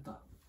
た。